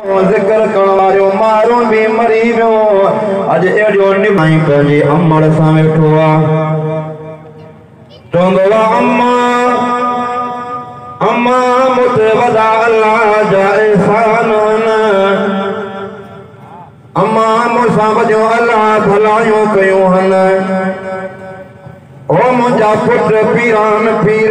ज़िक्र करण वारो माण्हू बि मरी वियो। अॼु अहिड़ो निभाई पंहिंजे अमड़ सां वेठो आहे चवंदो आहे अम्मा अम्मा मूंखे वॾा अलाह जा आहिनि अम्मा मूंसां वॾियूं अलाह भलायूं कयूं आहिनि ओ मुंहिंजा पुट पीरान पीर।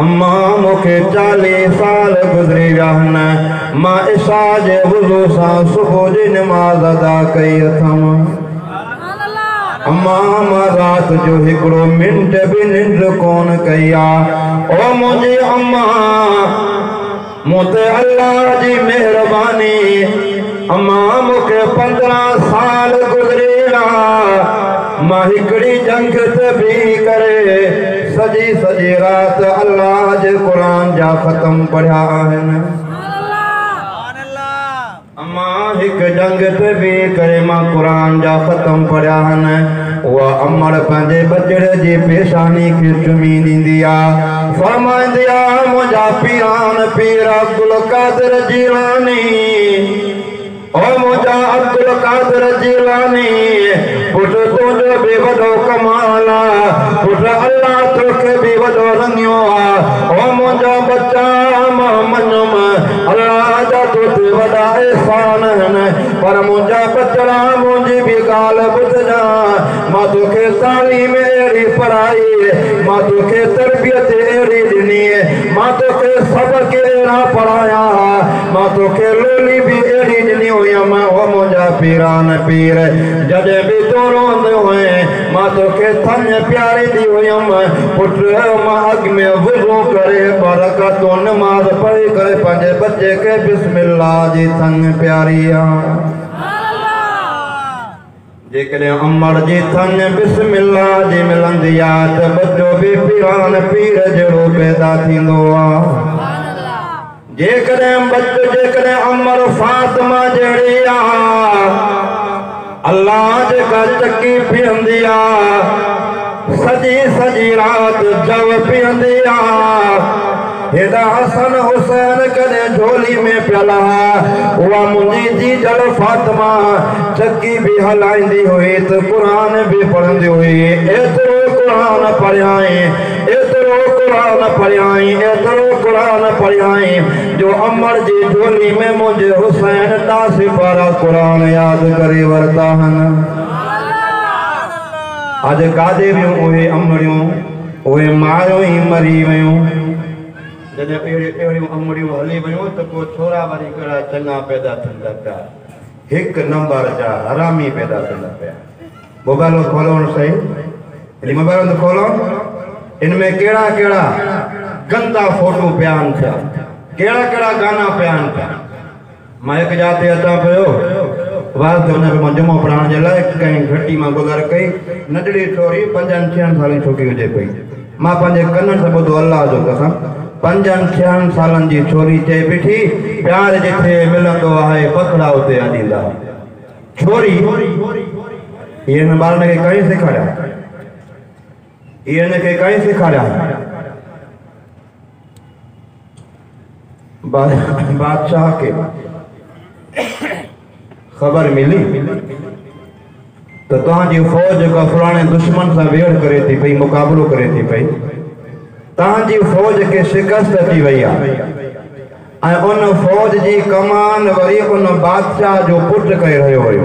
अम्मा मूंखे चालीह साल गुज़री विया आहिनि माँ ईशा जे वुज़ू सां सुबुह जी निमाज़ अदा कई अथमि। अम्मा माँ राति जो हिकिड़ो मिंट बि निंड कोन कई ओ मुंहिंजी अम्मा मूं ते जी महिरबानी। अम्मा मूंखे पंद्रहं साल गुज़री विया माँ हिकिड़ी जंग ते बीह करे। सॼी सॼी राति अलाह जे क़ुर जा ख़तम पढ़िया आहिनि। अम्मा हिकु जंग ते बीह करे माँ क़ुर जा ख़तम पढ़िया आहिनि। उहा अमड़ पंहिंजे बचड़े जी पेशानी खे चुमी ॾींदी आहे फरमाईंदी आहे मुंहिंजा पीरान पीर अब्दुल कादिर जीलानी। ओ मुंहिंजा अब्दुल कादिर जीलानी पुट तुंहिंजो बि वॾो कमाल आहे पुट अलाह तोखे बि वॾो रंगियो आहे ओ मुंहिंजा बच्चा माँ मञुमि अलाह जा तोते वॾा एहसान आहिनि पर मुंहिंजा बचड़ा मुंहिंजी बि ॻाल्हि ॿुधजांइ माँ तोखे तालीम अहिड़ी पढ़ाई माँ तोखे तरबियत अहिड़ी ॾिनी माँ तोखे सबक अहिड़ा पढ़ाया माँ तोखे लोली बि अहिड़ी ॾिनी हुयमि ओ मुंहिंजा पीरान पीर जॾहिं बि तूं रोंदो हुए माँ तोखे थन प्यारींदी हुयमि पुट माँ अॻ में वुज़ू करे बरकतूं नमाज़ पढ़ी करे पंहिंजे बचे खे बिस्मिल्लाह जी थन प्यारी आहे जेकॾहिं अमर जी थन बिस्मिल्लाह जी मिलंदी आहे त बचो बि पीरान पीर जहिड़ो पैदा थींदो आहे जेकॾहिं बचो जेकॾहिं अमर, फातिमा जहिड़ी आहे अलाह जेका चकी पीअंदी आहे, सॼी सॼी राति जव पीअंदी आहे। हेॾा हसन हुसैन कॾहिं झोली में पियल आहे, उहा मुंहिंजी जीजल फातिमा चकी बि हलाईंदी हुई, त क़ुर बि पढ़ंदी हुई। एतिरो क़ुर पढ़ियाई एतिरो क़ुर पढ़ियाई एतिरो क़ुर पढ़ियाई, जो अमर जी झोली में मुंहिंजे हुसैन दास पारा क़ुर यादि करे वरिता आहिनि अॼु काॾे वियूं उहे अमड़ियूं, उहे मारियूं ई मरी वियूं। जॾहिं अहिड़ियूं अहिड़ियूं अमड़ियूं हली वियूं, त पोइ छोरा वरी कहिड़ा चङा पैदा थियनि था पिया। हिकु नंबर जा हरामी पैदा थियनि पिया। मोबाइल खोलो सही हिन मोबाइल खोलो। इनमें कहिड़ा कहिड़ा गंदा फ़ोटो आहिनि पिया कहिड़ा कहिड़ा गाना पिया माँ हिकु जाते अचां पियो वार ते हुन माँ जुमो पढ़ाइण जे लाइ कंहिं घटी माँ गुज़ार कई नंढड़ी छोरी पंजनि छहनि सालनि जी छोकिरी हुजे पई। माँ पंहिंजे कननि सां ॿुधो अलाह जो कसम पंजनि छहनि सालनि जी छोरी चए बीठी, प्यार जिथे मिलंदो आहे पकड़ा उते आॾींदा छोरी, इहे हिन ॿारनि खे कई सेखारिया। इहे हिनखे कई सेखारिया बादशाह खे ख़बर मिली तो तव्हांजी फ़ौज का फलाणे दुश्मन सां वेड़ करे थी पई, मुक़ाबिलो करे थी पई। तव्हांजी फ़ौज खे शिकस्त थी ऐं उन फ़ौज जी कमान वरी उन बादशाह जो पुटु करे रहियो हुयो।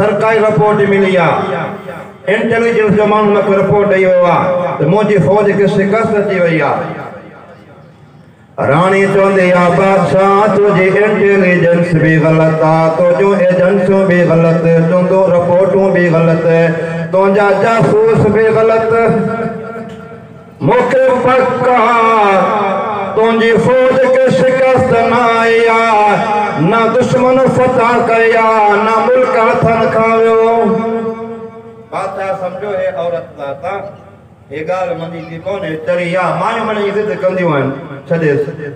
सरकारी रिपोर्ट मिली आहे इंटेलिजेंस जो माण्हू मूंखे रिपोर्ट ॾेई वियो आहे त मुंहिंजी फ़ौज खे शिकस्त अची वई आहे रानी चवंदी आहे बादशाह तुंहिंजी इंटेलिजेंस बि ग़लति आहे तुंहिंजूं एजेंसियूं बि ग़लति तुंहिंजूं रिपोर्टूं बि ग़लति तुंहिंजा जासूस बि ग़लति मूंखे पक तुंहिंजी फ़ौज खे शिकस्त न आहे न दुश्मन फतह आहे न मुल्क हथनि खां वियो बादशाह सम्झो हे औरत दाता हे। ॻाल्हि मञी थी कोन्हे चरी मायूं मन जी ज़िद कंदियूं आहिनि छॾेसि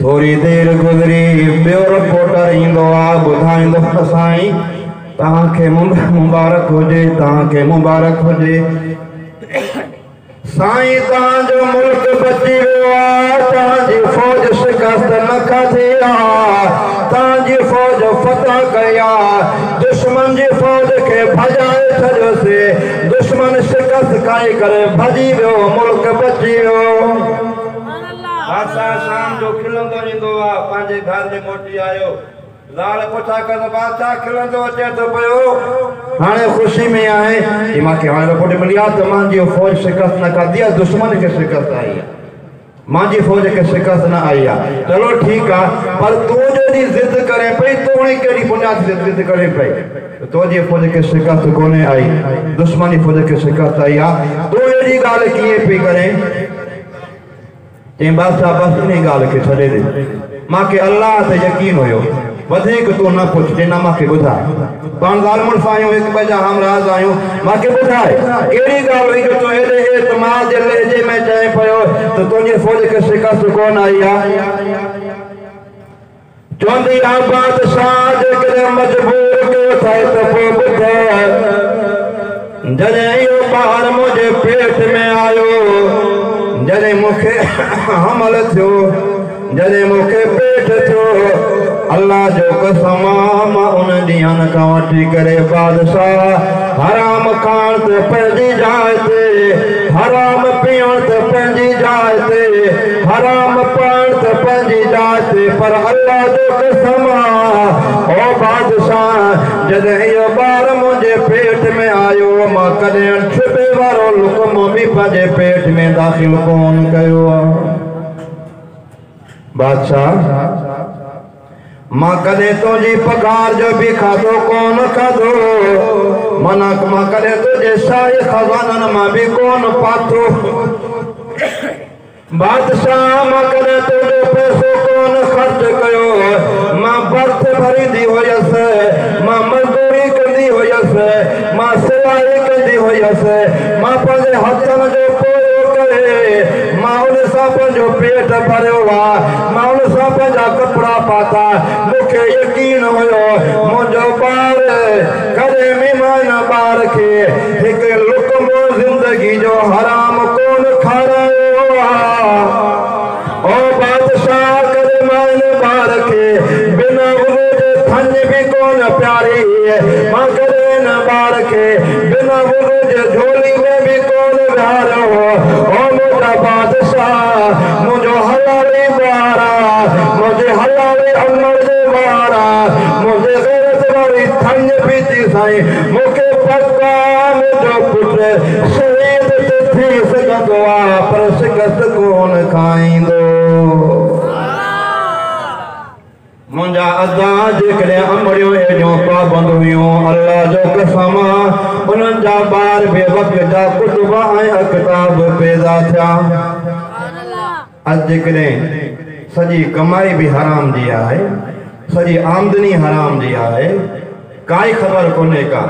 थोरी देरि गुज़री ॿियो रिपोर्टर ईंदो आहे ॿुधाईंदो मुबारक हुजे तव्हांखे मुबारक हुजे साईं तव्हांजो मुल्क बची वियो आहे तव्हांजी फ़ौज शिकस्त न खाधी आहे तव्हांजी फ़ौज फतह कई आहे दुश्मन जी फ़ौज खे भॼाए छॾियोसीं। दुश्मन शिकस्त खाई करे भॼी वियो मुल्क बची वियो। बादशाह शाम जो खिलंदो ईंदो आहे पंहिंजे घर में मोटी आयो। ज़ाल पुछा कर त बादशाह खिलंदो अचे थो पियो। हाणे ख़ुशी में आहे कि मूंखे हाणे रिपोर्ट मिली आहे त मुंहिंजी फ़ौज शिकस्त न खाधी आहे दुश्मन खे शिकस्त आई आहे मुंहिंजी फ़ौज खे शिकस्त न आई चलो ठीकु आहे पर तूं जॾहिं ज़िद करे पई तूं कहिड़ी बुनियाद ते ज़िद करे पई? त तुंहिंजी फ़ौज खे शिकस्त कोन्हे आई? दुश्मन जी फ़ौज खे शिकस्त आई आहे तूं अहिड़ी ॻाल्हि कीअं पई करे? चई बादशाह बसि इन ॻाल्हि खे छॾे ॾे मूंखे अलाह ते यकीन हुयो। वधीक तूं न पुछ ॾे न मूंखे ॿुधाए पाण ज़ाल मुड़ुस आहियूं हिक ॿिए जा हमराज़ आहियूं मूंखे ॿुधाए कहिड़ी ॻाल्हि हुई जो तूं हेॾे एतमाद जे लहजे में चए पियो, त तुंहिंजी फ़ौज खे शिकस्त कोन आई आहे चवंदी आहे बादशाह जेकॾहिं मजबूर कयो अथई त पोइ ॿुधाए जॾहिं इहो ॿार मुंहिंजे पेट में आयो, जॾहिं मूंखे हमल थियो, जॾहिं मूंखे पेट थियो अलाह जो कसम माँ उन ॾींहंनि खां वठी करे बादशाह हराम खाइण ते पंहिंजी जाइ ते, हराम पीअण ते पंहिंजी जाइ ते, हराम पाइण ते पंहिंजी जाइ ते, पर अलाह जो कसम ओ बादशाह, जॾहिं इहो ॿार मुंहिंजे पेट में आयो, माँ कॾहिं छिपे वारो लुकमो बि पंहिंजे पेट में दाख़िल कोन कयो। बादशाह माँ कॾहिं तुंहिंजी पघार जो बि खाधो कोन खाधो। माना माँ कॾहिं तुंहिंजे शाही खज़ाननि माँ बि कोन पातो। बादशाह माँ कॾहिं तुंहिंजो पैसो कोन ख़र्च कयो। माँ बर्थ भरींदी हुयसि, माँ मज़दूरी कंदी हुयसि, माँ सिलाई कंदी हुयसि, माँ पंहिंजे हथनि जो करे सां पंहिंजो पेट भरियो आहे माँ कपिड़ा पाता, मूंखे यकीन हुयो मुंहिंजो ॿार कॾहिं महिमान ॿार खे हिकु लुकमो ज़िंदगी जो हराम हलाली अमर जे ॿार आहे गैरत वारी थन बि थी साईं मूंखे पका मुंहिंजो पुटु शहीद ते थी सघंदो आहे पर शिकस्त कोन खाईंदो? मुंहिंजा अदा जेकॾहिं अमड़ियूं एॾियूं पाबंद हुयूं अलाह जो कसम उन्हनि जा ॿार बि वक़्त जा कुतुब ऐं अकिताब पैदा थिया। अॼु जेकॾहिं सॼी कमाई बि हराम जी आहे सॼी आमदनी हराम जी आहे काई ख़बर कोन्हे का?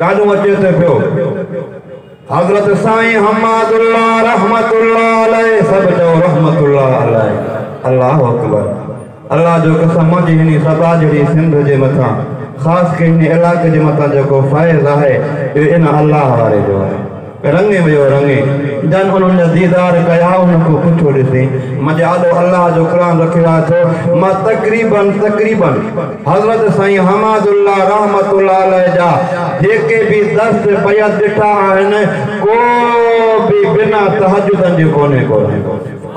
काॾूं अचे थो पियो हज़रत साईं हमादुल्ला रहमतुल्ला अलैहि सभु चओ रहमतुल्ला अलैहि। अल्लाह अकबर। अल्लाह जो कसम मुंहिंजी हिन सभा जहिड़ी सिंध जे मथां, ख़ासि के हिन इलाइक़े जे मथां जेको फ़ैज़ आहे, इहो इन अलाह वारे जो आहे। रंगे वियो रंगे। जन उन्होंने दीदार कया, उनको ॾिसी मुंहिंजे आॾो अलाह जो क़ुर रखियो आहे थो माँ तक़रीबन तक़रीबन। हज़रत साईं हमादुल्ला रहमतुल्लाह अलैह जा जेके बि दस्त पिया ॾिठा आहिनि, को बि बिना तहजुदनि जो कोन्हे को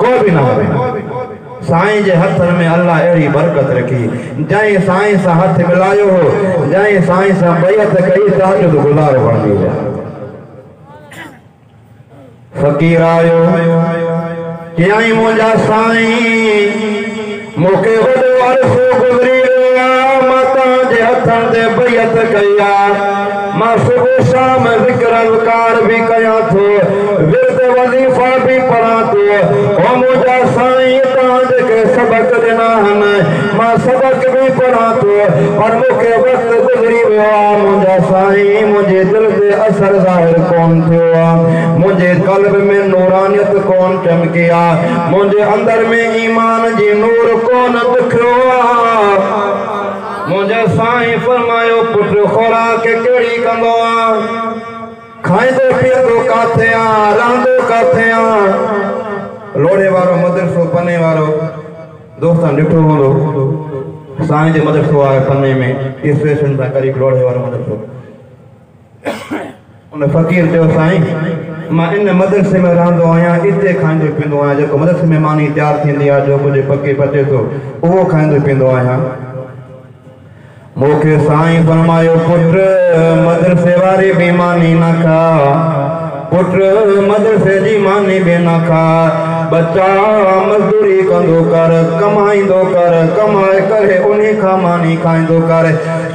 को बि न आहे साईं जे हथनि में अलाह अहिड़ी बरकत रखी। जंहिं साईं सां हथ मिलायो हो, जंहिं साईं सां बैत कई, तहजुद गुज़ार बणिजी विया फ़कीर आयो चयाईं मुंहिंजा साईं? मूंखे वॾो अरसो गुज़री वियो आहे, माँ तव्हांजे हथनि ते बैत कई आहे। माँ सुबुह शाम ज़िक्र अज़कार बि कयां थो, विर्द वज़ीफ़ा बि पढ़ां थो। ओ मुंहिंजा साईं तव्हां जेके सबक ॾिना आहिनि माँ सबक बि पढ़ां थो पर मूंखे वक़्तु गुज़री आहे मुंहिंजा साईं मुंहिंजे दिलि असर ज़ाहिर कोन आहे मुंहिंजे कल्ब में नूरानियत कोन चमकी आहे मुंहिंजे अंदर में ईमान जी नूर कोन आहे मुंहिंजे साईं फरमायो, पुट खुराक कहिड़ी कंदो? आहे खाईंदो पीअंदो किथे आहे रहंदो किथे? आहे लोड़े वारो, मदरसो, पने वारो दोस्तनि ॾिठो हूंदो? साईं जो मदरसो आहे पने में। स्टेशन सां क़रीब लोड़े वारो मदरसो उन फ़कीर चयो साईं, माँ इन मदरसे में रहंदो आहियाँ हिते खाईंदो पीअंदो आहियाँ जेको मदरसे में मानी तयारु थींदी आहे जो कुझु पके पचे थो उहो खाईंदो पीअंदो आहियाँ मूंखे साईं फरमायो, पुट मदरसे वारी बि मानी खा। पुट मदरसे जी मानी बि न खा। बच्चा, मज़दूरी कंदो कर कमाईंदो कर कमाए करे उन खां मानी खाईंदो कर।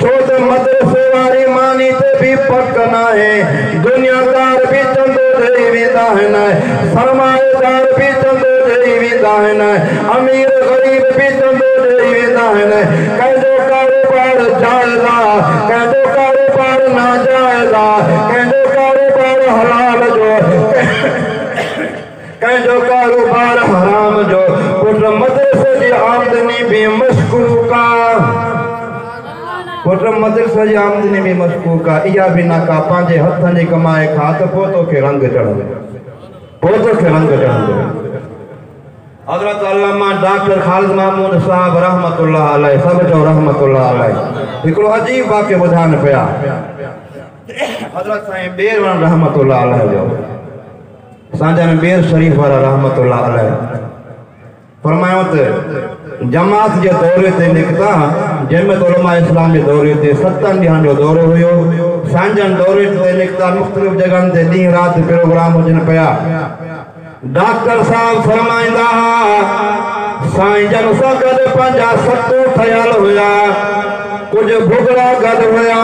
छो त मदरसे वारी मानी ते बि पक न आहे दुनियादार बि चंदो ॾेई वेंदा आहिनि सरमाएदार बि चंदो ॾेई वेंदा आहिनि अमीर ग़रीब बि चंदो ॾेई वेंदा आहिनि कंहिंजो कारोबार जाइज़ आहे कंहिंजो कारोबार नाजाइज़ आहे कंहिंजो कारोबार हलाल जो। कंहिंजो पुट मदरसे जी आमदनी बि मशकूक आहे इहा बि न का पंहिंजे हथनि जी कमाए खा त पोइ तोखे रंग चढ़ंदो पोइ तोखे रंग चढ़ंदो हज़रत अल्लामा डॉक्टर ख़ालिद महमूद साहब रहमतुल्लाह अलैह सभु चओ रहमतुल्लाह अलैह। हिकिड़ो अजीब वाक्य ॿुधाइनि पिया। हज़रत साईं बेरवण रहमतुल्लाह अलैह जो साजन बेर शरीफ वारा रहमतुल्लाह अलैह। फरमायो त जमात जे दौरे ते निकिता जंहिंमें उलमा इस्लाम जे दौरे ते सतनि ॾींहंनि जो दौरो हुयो सांझनि दौरे ते निकिता मुख़्तलिफ़ जॻहनि ते ॾींहुं राति प्रोग्राम हुजनि पिया। डॉक्टर साहब फरमाईंदा हुआ साईं जन सां गॾु पंहिंजा सतूं ठहियल हुया। कुझु भुगड़ा गॾु हुया,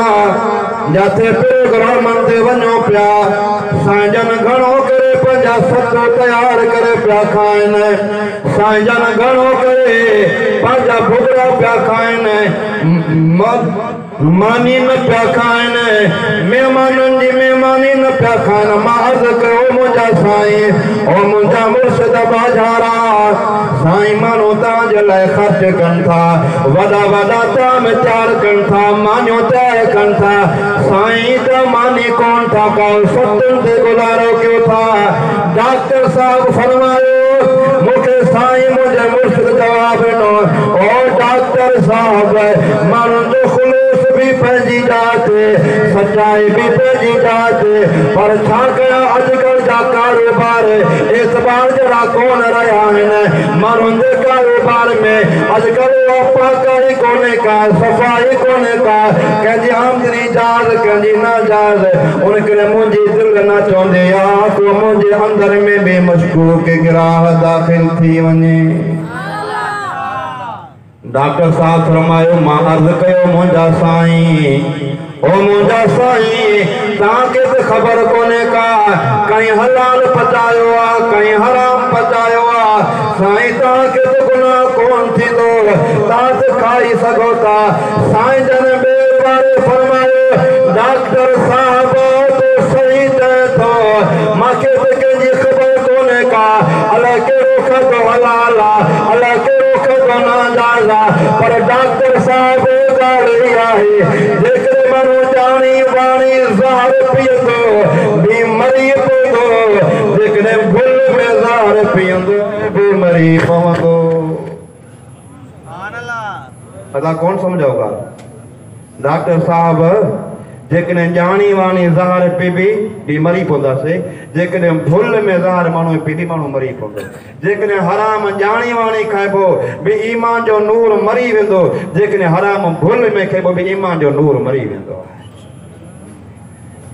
जिथे प्रोग्रामनि ते वञो पिया। साईं जन घणो करे पंहिंजा सतूं तयारु करे पिया खाइनि। साईं जन घणो करे पंहिंजा भुगड़ा पिया खाइनि मानी न पिया खाइनि महिमाननि जी महिमानी न पिया खाइनि माँ अर्ज़ु कयो मुंहिंजा साईं, ओ मुंहिंजा मुर्शिद बाज़ारा। साईं माण्हू तव्हांजे लाइ ख़र्च कनि था वॾा वॾा ताम तयारु कनि था मानियूं तयारु कनि था साईं त मानी कोन था कयो सतनि ते गुज़ारो कयो था? डॉक्टर साहब फरमायो साईं मुझे मुश्किल ओ डॉक्टर साहब माण्हुनि जो ख़ुलूस भी पंहिंजी जाते सच्चाई भी पंहिंजी जाते पर छा कयां, अॼुकल्ह जा कारोबार एतबार जहिड़ा कोन रहिया आहिनि। माण्हुनि जे कारोबार में अॼुकल्ह कोन्हे का, सफ़ाई कोन्हे का? कंहिंजी आमदनी जाज़ कंहिंजी न जाज़ उन करे मुंहिंजी दिलि न चवंदी आहे तूं मुंहिंजे अंदर में बि मशकूक गिराह दाख़िल थी वञे डॉक्टर साहब फरमायो माँ अर्ज़ु कयो मुंहिंजा साईं। ओ मुंहिंजा साईं तव्हांखे त ख़बर कोन्हे का? कहीं हलाल पचायो आहे कहीं हराम पचायो आहे साईं तव्हांखे त गुनाह कोन थींदो? तास खाई सघो था साईं जन ॿिए वारे फरमायो, डॉक्टर साहब तो सही चए थो। मूंखे त कंहिंजी ख़बर कोन्हे का। अलाए कहिड़ो खतो हलाल आहे अलाए कहिड़ो खतो नाज़ाल आहे पर डॉक्टर साहब ॻाल्हि आहे, जेकॾहिं माण्हू ॼाणी वाणी ज़हर पीए थो बि मरी पवंदो। जेकॾहिं गुल में ज़हर पीअंदो, बि मरी पवंदो। ता कौन समझोगा डॉक्टर साहब, जेकॾहिं ॼाणी वाणी ज़हर पीबी बि मरी पवंदासीं। जेकॾहिं भुल में ज़हर माण्हू पीबी माण्हू मरी पवंदो। हराम ॼाणी वाणी खाइबो बि ईमान जो नूर मरी वेंदो। जेकॾहिं हराम भुल में खाइबो बि ईमान जो नूर मरी वेंदो।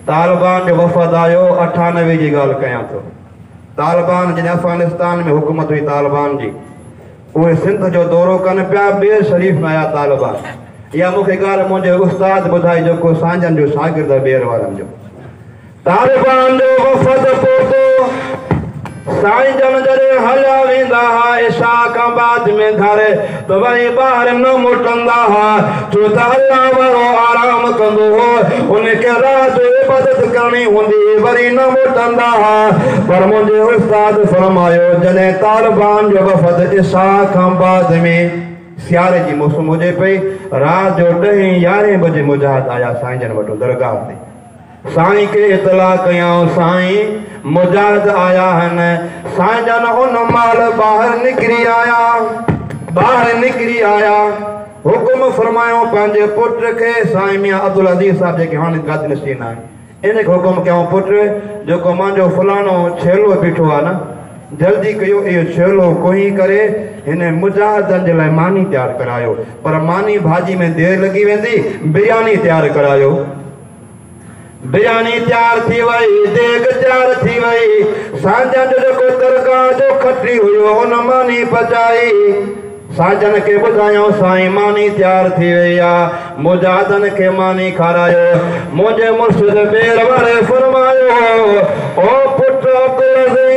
तालिबान जो वफ़द आयो, अठानवे जी ॻाल्हि कयां थो। तालिबान जॾहिं अफ़गानिस्तान में हुकूमत हुई, तालिबान जी। उहे सिंध जो दौरो कनि पिया, ॿिए शरीफ़ में आया तालिबान। इहा मूंखे ॻाल्हि मुंहिंजे उस्ताद ॿुधाई, जेको सांझनि जो शागिर्द ॿेर वारनि जो। तालिबान जो वफ़द पहुतो साईं जन जॾहिं हलिया वेंदा हुआ इशा खां बाद में घर त वरी ॿाहिरि न मोटंदा हुआ छो त अलाह वारो आराम कंदो हो उनखे राति जो इबादत करणी हूंदी, वरी न मोटंदा हुआ पर मुंहिंजे उस्ताद फरमायो जॾहिं तालिबान जो वफ़द इशा खां बाद में। सियारे जी मौसम हुजे पई, राति जो ॾहें यारहें बजे मुजाहिद आया साईं जन वटि दरगाह ते। साईं खे इतला कयऊं, साईं मुजाहिद आया आहिनि साईं जन, उन महिल ॿाहिरि आया। ॿाहिरि निकिरी आया। हुकुम फरमायो, पंहिंजे पुट खे साईं अब्दुल अज़ीज़ साहिब जेके हाणे गादी नशीन आहिनि इन हुकुम कयूं, पुट, जेको मुंहिंजो फलाणो छेलो बीठो आहे न, जल्दी कयो, इहो छेलो कोई करे। हिन मुजाहिदनि जे लाइ मानी तयारु करायो। पर मानी भाॼी में देरि लॻी वेंदी, बिरयानी तयारु करायो। बिरयानी तैयार थी वई देग तैयार थी वई साजन जेको दरगाह जो खटी हुयो हुन मानी पचाई साजन खे ॿुधायूं साईं मानी तैयार थी वई आहे मुजादन खे मानी खारायो। मुंहिंजे मुर्शिद बेर वारे फरमायो, ओ पुट अब्दुल खे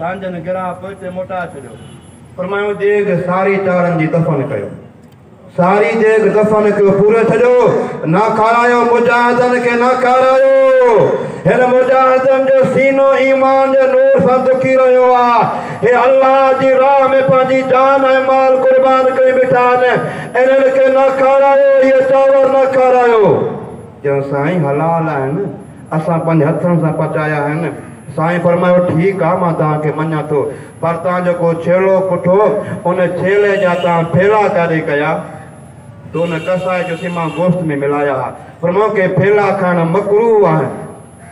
सांझनि गिरा पोइ मोटाए छॾियो फरमायो देग सारी चारनि जी दफ़न कयो सारी देग दफ़न कयो पूरो छॾियो न खारायो मुजाहिदनि खे न खारायो हिन मुजाहिदनि जो सीनो ईमान जे नूर सां दुखी रहियो आहे हे अलाह जी राह में पंहिंजी जान ऐं माल क़ुर्बान करे बीठा आहिनि इन्हनि खे न खारायो इहे चांवर न खारायो चयो साईं हलाल आहिनि असां पंहिंजे हथनि सां पचाया आहिनि साईं फरमायो, ठीक आहे माँ तव्हांखे मञा थो, पर तव्हां जेको छेलो पुठो, उन छेले जा तव्हां फेला करे कया। तो न कसाए जो सीमा गोश्त में मिलाया फरमाओ के फेला खान मकरू है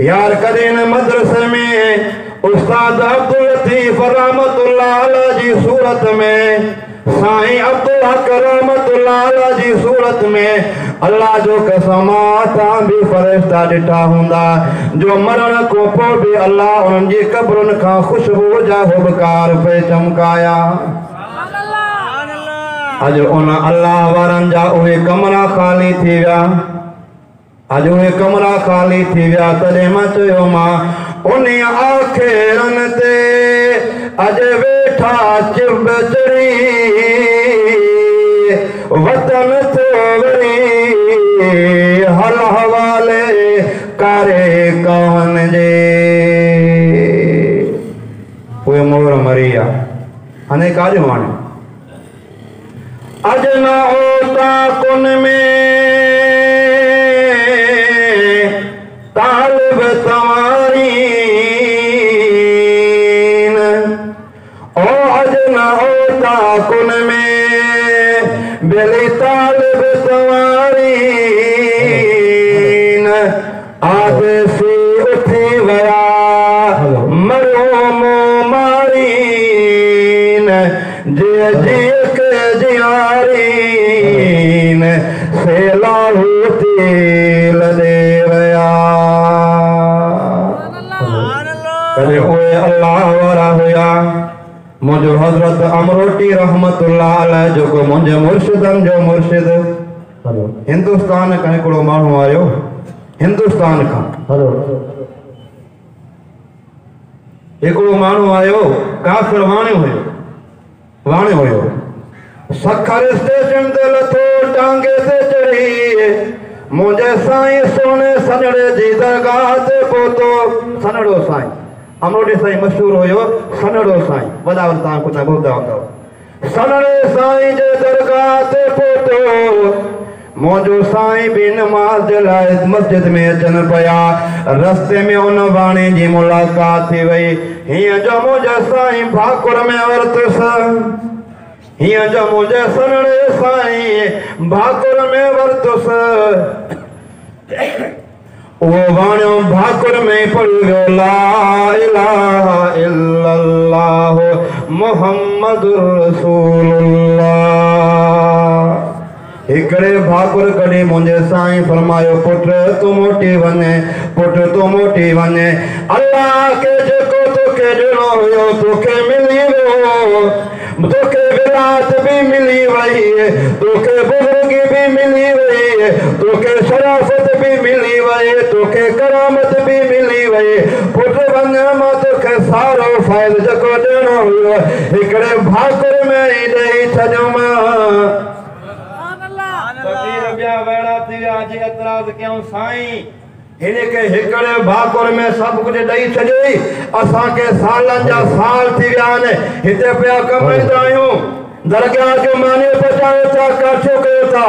यार कॾहिं मदरसे में उस्ताद अब्दुल लतीफ़ अलैह जी सूरत में। साईं अब्दुल हक अलैह जी सूरत में। अल्लाह जो कसम आहे बि फ़रिश्ता ॾिठा हूंदा। जो मरण खां पोइ बि अल्लाह उन्हनि जी क़बरुनि खां ख़ुशबू जा हुबकार पे चमकाया। अॼु उन अलाह वारनि जा उहे कमरा ख़ाली थी विया। उहे कमरा ख़ाली थी विया तॾहिं माँ चयो, माँ उन आखेरनि ते अॼु वेठा चिब चढ़ी, वतन थो हल हवाले कारे कवन जे। उहे मोर मरी विया हाणे काॾे माण्हू अॼु न ओता कुन में हुया मुंहिंजो हज़रत अमरोटी रहमतुल्लाह अलैह जेको मुंहिंजे मुर्शिदनि जो मुर्शिद हिंदुस्तान खां हिकिड़ो माण्हू आयो हिंदुस्तान खां हेलो हिकिड़ो माण्हू आयो काफ़िर वाणियो हुयो वाणियो हुयो सखर स्टेशन ते लथो टांगे ते चढ़ी मुंहिंजे साईं सोने सनड़े जी दरगाह ते पहुतो सनड़ो साईं अमरोटी साईं मशहूरु हुयो सनड़ो साईं वॾा तव्हां कुझु ॿुधा हूंदव सनड़े साईं जे दरगाह ते पहुतो मुंहिंजो साईं बि नमाज़ जे मस्जिद में अचनि पिया रस्ते में उन वाणी जी मुलाक़ात थी वई हीअं जो मुंहिंजा साईं भाकुर में वरितुसि हीअं जो मुंहिंजे सनड़े साईं भाकुर में वरितुसि वाणियो भाकुर में पढ़ी वियो मुहम्मदुर रसूलुल्लाह। हिकिड़े भाकुर कॾहिं मुंहिंजे साईं फरमायो, पुट, तूं मोटी वञे, पुट, तूं मोटी वञे। अलाह खे जेको तोखे ॾिनो हुयो, तोखे मिली वियो। तोखे विरात बि मिली वई, तोखे बुज़ुर्गी बि मिली वई तोखे शराफ़त बि मिली वई तोखे करामत बि मिली वई पुट वञ माँ तोखे सारो फ़ाइल जेको ॾियणो हुयो। हिकिड़े भाकुर में ई ॾेई छॾियोमांइ फ़क़ीर ॿिया वहिड़ा थी विया जे एतिराज़ कयूं साईं। हिन खे हिकिड़े भाकुर में सभु कुझु ॾेई छॾियई असांखे सालनि जा साल थी विया आहिनि। हिते पिया कमाईंदा आहियूं। दरगाह जो मानी पहुचायो था काठियो कयो था।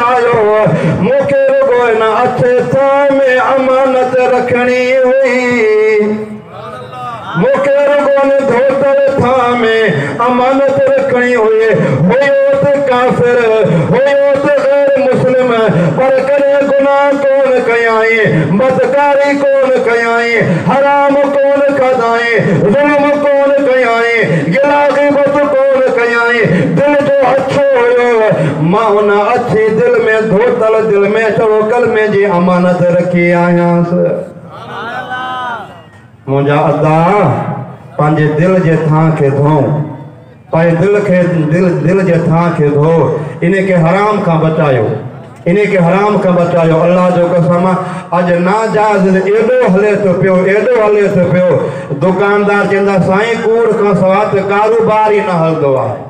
आयो हो मूंखे रुगो हिन अछे थां में अमानत रखणी हुई। मूंखे रुगो ने धोतल थां में अमानत रखणी हुई। हुयो त काफ़िर, हुयो त गैर मुस्लिम, पर कॾहिं गुनाह कोन कयाई बदकारी कोन कयाई हराम कोन खाधाई ज़ुल्म कोन कयाई गिला ग़ीबत कोन कयाई दिल जो अछो हुयो। माँ हुन अछी दिल धोतल दिल में छड़ो कलमे जी अमानत रखी आयांसि मुंहिंजा अदा पंहिंजे दिल जे थां खे धोऊं पंहिंजे दिल खे, दिल दिल जे थां खे धो। इन खे हराम खां बचायो। इन खे हराम खां बचायो। अलाह जो कसम अॼु नाजाइज़ एॾो हले थो पियो, एॾो हले थो पियो। दुकानदार चवंदा, साईं कूड़ खां सवाइ त कारोबार ई न हलंदो आहे।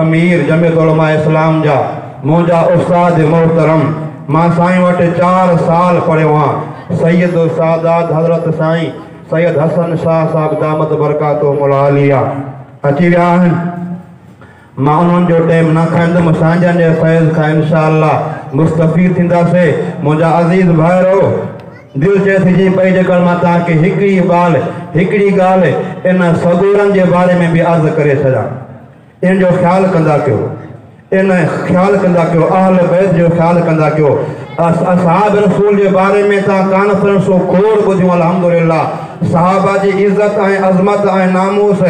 अमीर जमियत उलमा इस्लाम जा। मुंहिंजा उस्ताद मोहतरम। माँ साईं वटि चारि साल पढ़ियो आहियाँ सैयद सादात हज़रत साईं, सैयद हसन शाह साहिब दामत बरकातो मुलालिया अची विया आहिनि। माँ उन्हनि जो टाइम न खाईंदुमि, सांझनि जे फैज़ खां इनशा मुस्तफ़ी थींदासीं। मुंहिंजा अज़ीज़ भाइरो, दिलि चए थी जी पई जेकर माँ तव्हांखे हिकिड़ी ॻाल्हि हिकिड़ी ॻाल्हि इन सगूरनि जे बारे में बि अर्ज़ु करे छॾियाँ इन जो ख़्यालु कंदा कयो? इन ख़्यालु कंदा कयो? अहल बैत जो ख़्यालु कंदा कयो? असहाब रसूल जे बारे में तव्हां कॉन्फ्रेंस खोड़ ॿुधियूं अलहमदुल्ला साहबा जी इज़त ऐं अज़मत ऐं नामूस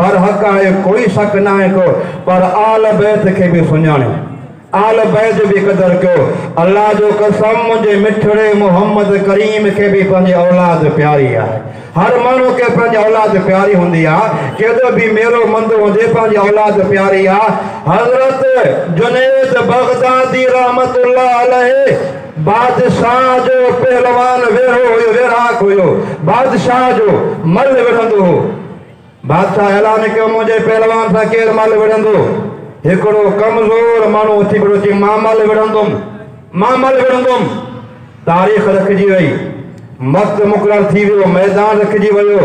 बरहक़ आहे कोई शक न आहे को, पर आल बैत खे बि सुञाणियो आल बैत जो बि क़दुरु कयो। अलाह जो कसम मुंहिंजे मिठड़े मोहम्मद करीम खे बि पंहिंजी औलाद प्यारी आहे। हर माण्हू खे पंहिंजी औलाद प्यारी हूंदी आहे। केॾो बि मेरो मंद हुजे पंहिंजी औलाद प्यारी आहे। हज़रत जुनेद बगदादी अलैहि, बादशाह जो पहलवान वेहो हुयो, वेराक हुयो। बादशाह जो मल विढ़ंदो हो। बादशाह ऐलान कयो, मुंहिंजे पहलवान सां केरु मल विढ़ंदो? हिकिड़ो कमज़ोर माण्हू उथी पियो चई माँ मल विढ़ंदुमि माँ तारीख़ रखिजी वई, मस्तु मुक़ररु थी वियो, मैदान रखिजी वियो।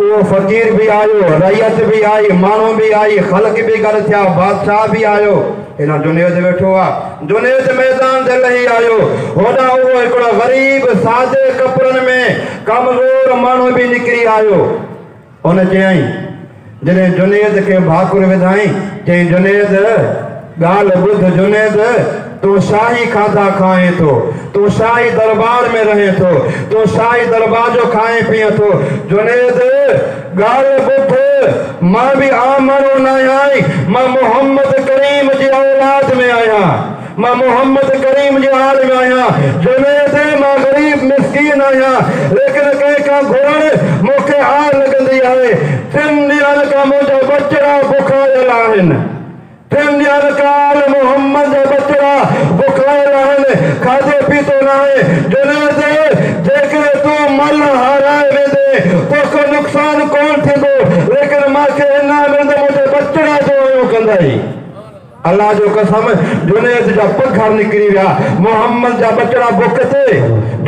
उहो फ़क़ीर बि आयो, रैयत बि आई माण्हू बि आई, ख़लक बि गॾु थिया, बादशाह बि आयो। हिन जुनेद वेठो आहे जुनेद मैदान ते लही आयो। होॾां उहो हिकिड़ो ग़रीब, सादे कपिड़नि में कमज़ोर माण्हू बि निकिरी आयो। उन चयई जॾहिं जुनेद खे भाकुर विधाई चई जुनेद ॻाल्हि ॿुध जुनेद, तूं शाही खाधा खाए थो, तूं शाही दरबार में रहे थो, तूं शाही दरबार जो खाए पीए थो। जुनेद ॻाल्हि ॿुध, माँ बि आम माण्हू न आहियाँ, माँ मोहम्मद करीम जी औलाद में आहियाँ। माँ मोहम्मद करीम जे हाल में आहियाँ जुनेद माँ ग़रीब मिसकीन आहियाँ लेकिन कंहिंखां घुरण मूंखे आर लॻंदी आहे। टिनि ॾींहंनि खां मुंहिंजा बचड़ा बुखारियल आहिनि टिनि ॾींहंनि खां मोहम्मद जा बचड़ा बुखारियल आहिनि खाधे पीतो न आहे। जुनेद जेकॾहिं तूं मल हाराए वेंदे तोखे नुक़सानु कोन थींदो। लेकिन मूंखे इनाम मिलंदो मुंहिंजे बचड़ा जो कंदई अल्लाह जो कसम जुनेद जा पघर निकिरी विया मोहम्मद जा बचड़ा बुख ते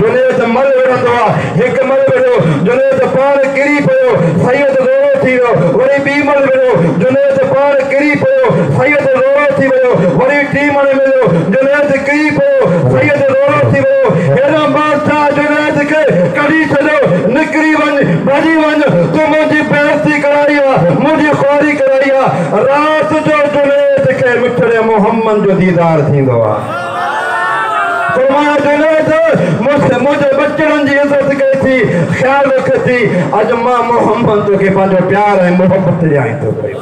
जुनेद मल विढ़ंदो आहे हिकु मल विढ़ियो जुनेद पाण किरी पियो सैयद रोड़ो थी वियो वरी ॿी मल विढ़ियो जुनेद पाण किरी पियो सैयद रोड़ो थी वियो वरी टी मल विढ़ियो जुनेद किरी पियो सैयद रोड़ो थी वियो हेॾो बादशाह जुनेद खे कढी छॾियो निकिरी वञ भॼी वञ तूं मुंहिंजी बेइज़ती कराई आहे मुंहिंजी ख़्वारी कराई आहे राति जो जुनेद मोहम्मद जो दीदार थींदो आहे मुझे बच्चन जी इज़्ज़त कई थी, ख्याल रख थी। अज माँ मोहम्मद तोखे पंहिंजो प्यार ऐं मोहबत ॾियाई थो कयो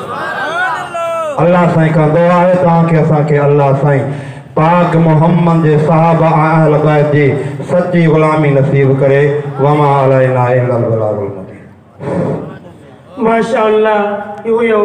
अल्लाह साईं खां दुआ आहे तव्हांखे असांखे अल्लाह साईं पाक मोहम्मद जे साहब अहल बैत जी सची ग़ुलामी नसीब करे। वमा अलैना इल्लल बलागुल मुबीन। माशा अल्लाह इहो